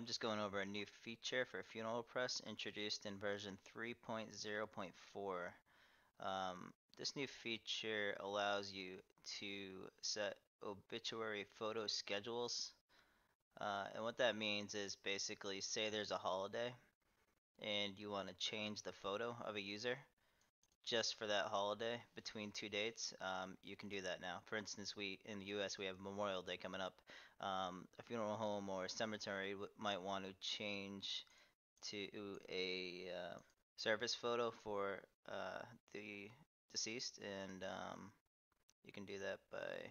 I'm just going over a new feature for FuneralPress introduced in version 3.0.4. Um, this new feature allows you to set obituary photo schedules. Uh, and what that means is basically say there's a holiday and you want to change the photo of a user just for that holiday between two dates, um, you can do that now. For instance, we in the U.S. we have Memorial Day coming up. Um, a funeral home or a cemetery might want to change to a uh, service photo for uh, the deceased, and um, you can do that by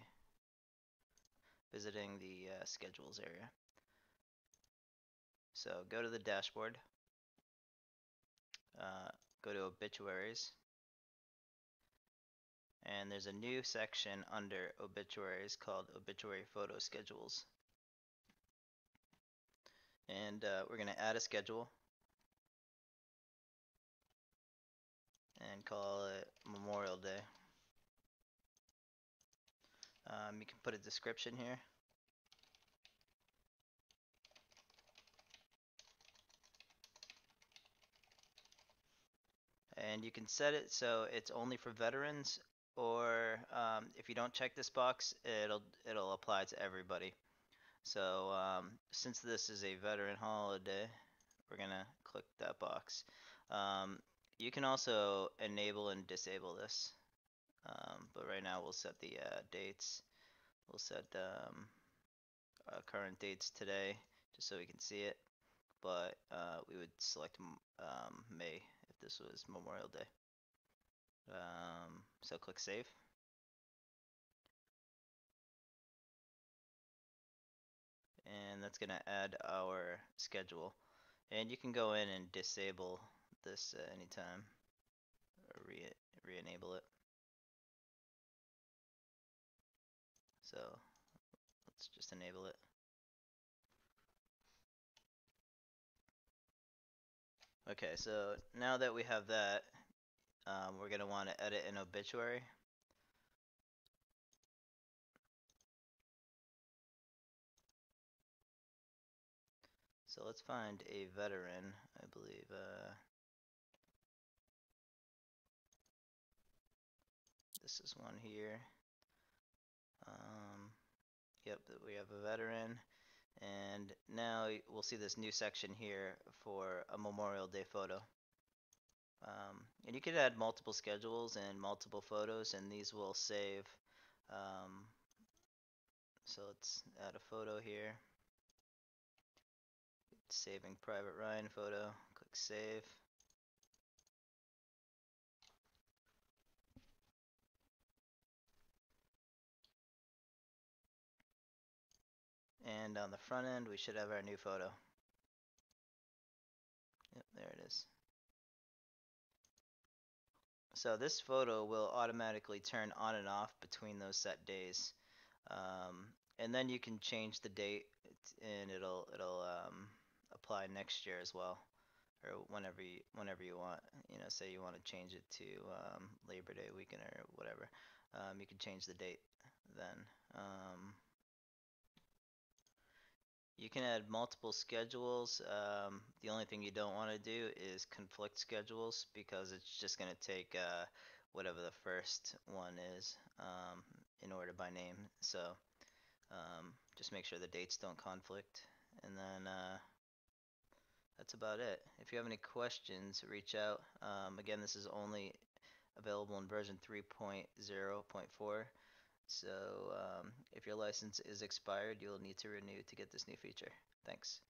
visiting the uh, schedules area. So go to the dashboard. Uh, go to obituaries and there's a new section under obituaries called obituary photo schedules. And uh, we're going to add a schedule and call it Memorial Day. Um, you can put a description here. And you can set it so it's only for veterans or um, if you don't check this box, it'll it'll apply to everybody. So um, since this is a veteran holiday, we're gonna click that box. Um, you can also enable and disable this, um, but right now we'll set the uh, dates. We'll set um, uh, current dates today, just so we can see it. But uh, we would select um, May if this was Memorial Day. So click save. And that's going to add our schedule. And you can go in and disable this at any time or re re-enable it. So let's just enable it. Okay, so now that we have that, um, we're going to want to edit an obituary. So let's find a veteran, I believe. Uh, this is one here. Um, yep, we have a veteran. And now we'll see this new section here for a Memorial Day photo. Um, and you could add multiple schedules and multiple photos, and these will save. Um, so let's add a photo here. Saving Private Ryan photo. Click Save. And on the front end, we should have our new photo. Yep, there it is. So this photo will automatically turn on and off between those set days. Um, and then you can change the date and it'll it'll um, apply next year as well or whenever you whenever you want you know say you want to change it to um, Labor Day weekend or whatever um, you can change the date then um, you can add multiple schedules. Um, the only thing you don't want to do is conflict schedules because it's just going to take uh, whatever the first one is um, in order by name. So um, just make sure the dates don't conflict. And then uh, that's about it. If you have any questions, reach out. Um, again, this is only available in version 3.0.4. So um, if your license is expired, you'll need to renew to get this new feature. Thanks.